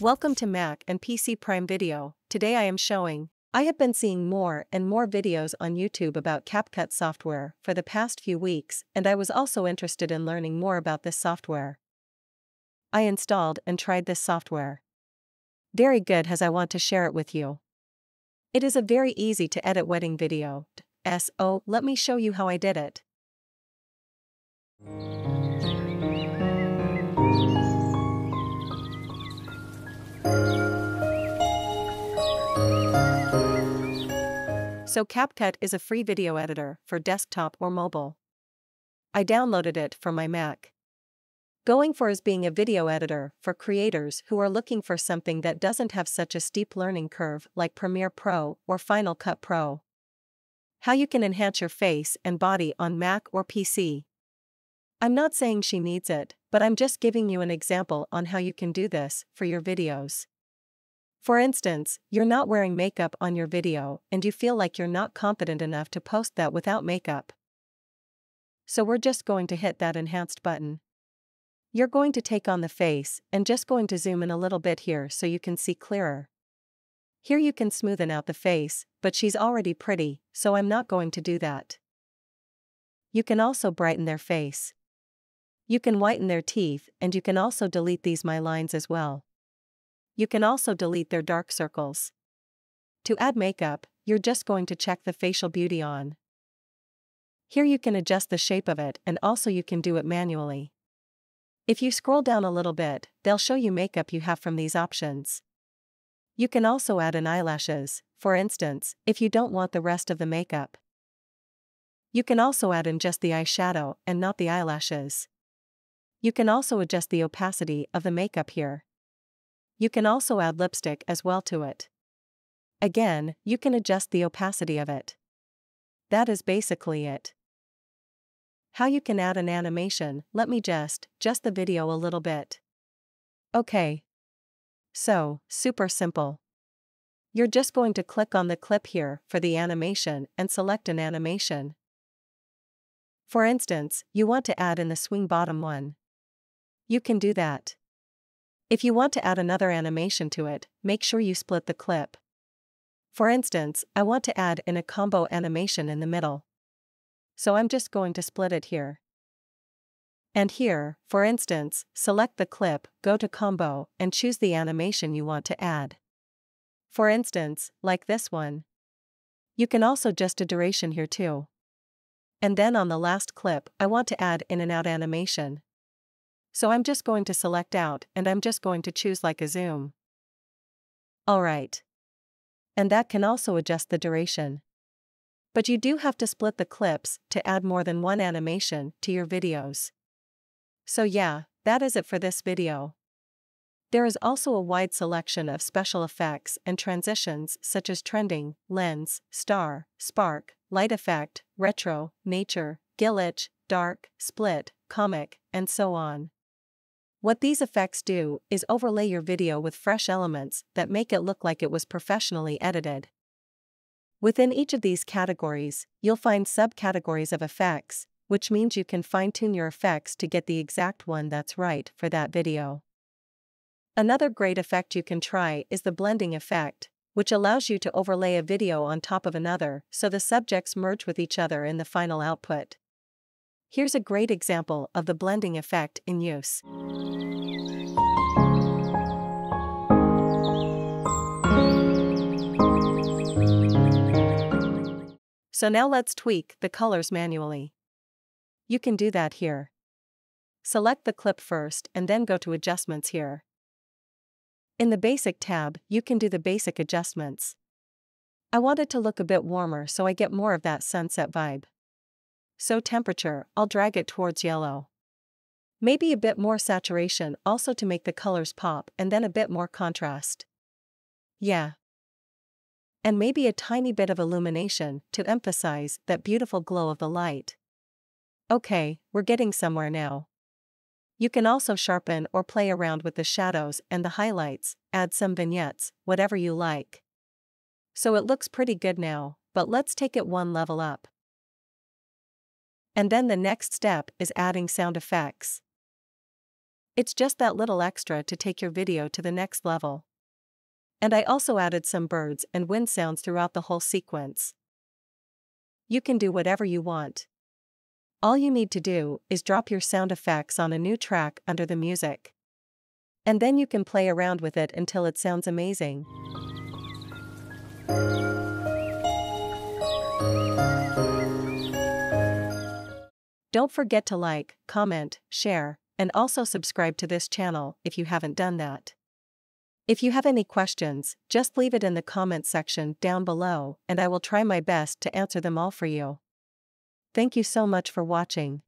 Welcome to Mac and PC Prime Video. Today I am showing. I have been seeing more and more videos on YouTube about CapCut software for the past few weeks, and I was also interested in learning more about this software. I installed and tried this software. Very good as I want to share it with you. It is a very easy to edit wedding video. So, let me show you how I did it. So CapCut is a free video editor for desktop or mobile. I downloaded it for my Mac. Going for is being a video editor for creators who are looking for something that doesn't have such a steep learning curve like Premiere Pro or Final Cut Pro. How you can enhance your face and body on Mac or PC. I'm not saying she needs it, but I'm just giving you an example on how you can do this for your videos. For instance, you're not wearing makeup on your video and you feel like you're not confident enough to post that without makeup. So we're just going to hit that enhanced button. You're going to take on the face and just going to zoom in a little bit here so you can see clearer. Here you can smoothen out the face, but she's already pretty, so I'm not going to do that. You can also brighten their face. You can whiten their teeth and you can also delete these my lines as well. You can also delete their dark circles. To add makeup, you're just going to check the facial beauty on. Here you can adjust the shape of it and also you can do it manually. If you scroll down a little bit, they'll show you makeup you have from these options. You can also add in eyelashes, for instance, if you don't want the rest of the makeup. You can also add in just the eyeshadow and not the eyelashes. You can also adjust the opacity of the makeup here. You can also add lipstick as well to it. Again, you can adjust the opacity of it. That is basically it. How you can add an animation, let me just, just the video a little bit. Okay. So, super simple. You're just going to click on the clip here for the animation and select an animation. For instance, you want to add in the swing bottom one. You can do that. If you want to add another animation to it, make sure you split the clip. For instance, I want to add in a combo animation in the middle. So I'm just going to split it here. And here, for instance, select the clip, go to combo, and choose the animation you want to add. For instance, like this one. You can also just a duration here too. And then on the last clip, I want to add in and out animation. So I'm just going to select out and I'm just going to choose like a zoom. Alright. And that can also adjust the duration. But you do have to split the clips to add more than one animation to your videos. So yeah, that is it for this video. There is also a wide selection of special effects and transitions such as trending, lens, star, spark, light effect, retro, nature, glitch, dark, split, comic, and so on. What these effects do is overlay your video with fresh elements that make it look like it was professionally edited. Within each of these categories, you'll find subcategories of effects, which means you can fine tune your effects to get the exact one that's right for that video. Another great effect you can try is the blending effect, which allows you to overlay a video on top of another so the subjects merge with each other in the final output. Here's a great example of the blending effect in use. So now let's tweak the colors manually. You can do that here. Select the clip first and then go to Adjustments here. In the Basic tab, you can do the basic adjustments. I want it to look a bit warmer so I get more of that sunset vibe. So temperature, I'll drag it towards yellow. Maybe a bit more saturation also to make the colors pop and then a bit more contrast. Yeah. And maybe a tiny bit of illumination to emphasize that beautiful glow of the light. Okay, we're getting somewhere now. You can also sharpen or play around with the shadows and the highlights, add some vignettes, whatever you like. So it looks pretty good now, but let's take it one level up. And then the next step is adding sound effects. It's just that little extra to take your video to the next level. And I also added some birds and wind sounds throughout the whole sequence. You can do whatever you want. All you need to do is drop your sound effects on a new track under the music. And then you can play around with it until it sounds amazing. Don't forget to like, comment, share, and also subscribe to this channel if you haven't done that. If you have any questions, just leave it in the comment section down below and I will try my best to answer them all for you. Thank you so much for watching.